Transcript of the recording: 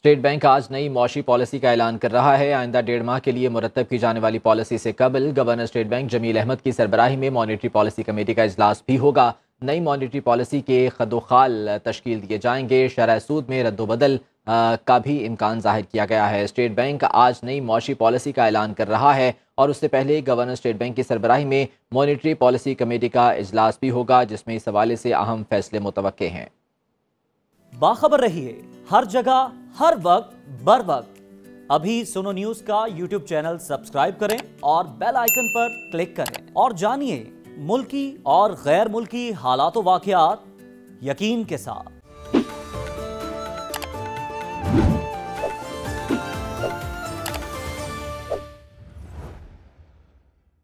State bank आज नई मौशी policy का ऐलान कर रहा है। आइंदा डेढ़ माह के लिए मुरतब की जाने वाली पॉलिसी से कबल governor state bank Jamil Ahmed की सरबराही में मॉनिटरी पॉलिसी कमेटी का अजलास भी होगा। नई मॉनिटरी पॉलिसी के खदोखाल तश्कील दिए जाएँगे। शरह सूद में रद्दबदल का भी इम्कान ज़ाहिर किया गया है। स्टेट बैंक आज नई मौशी पॉलिसी का ऐलान कर रहा है और उससे पहले गवर्नर स्टेट बैंक की सरबराही में मॉनिटरी पॉलिसी कमेटी का अजलास भी होगा, जिसमें इस हवाले से अहम फैसले मुतव हैं। बाखबर रहिए हर जगह, हर वक्त, बर वक्त। अभी सोनो न्यूज़ का यूट्यूब चैनल सब्सक्राइब करें और बेल आइकन पर क्लिक करें। और जानिए, मुल्की और गैर मुल्की हालात वाकयात यकीन के साथ।